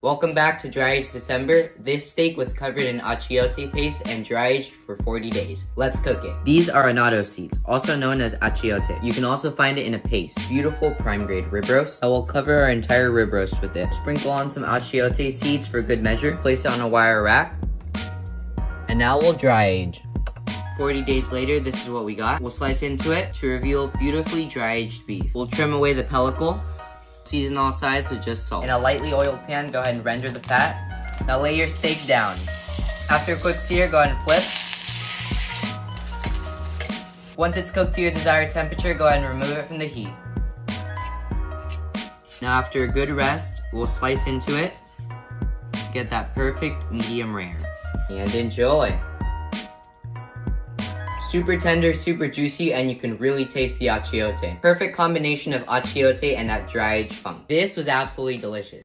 Welcome back to Dry Aged December. This steak was covered in achiote paste and dry aged for 40 days. Let's cook it. These are annatto seeds, also known as achiote. You can also find it in a paste. Beautiful prime grade rib roast. I will cover our entire rib roast with it. Sprinkle on some achiote seeds for good measure. Place it on a wire rack. And now we'll dry age. 40 days later, this is what we got. We'll slice into it to reveal beautifully dry aged beef. We'll trim away the pellicle Season all sides with just salt. In a lightly oiled pan, go ahead and render the fat. Now lay your steak down. After a quick sear, go ahead and flip. Once it's cooked to your desired temperature, go ahead and remove it from the heat. Now after a good rest, we'll slice into it to get that perfect medium rare. And enjoy! Super tender, super juicy, and you can really taste the achiote. Perfect combination of achiote and that dried funk. This was absolutely delicious.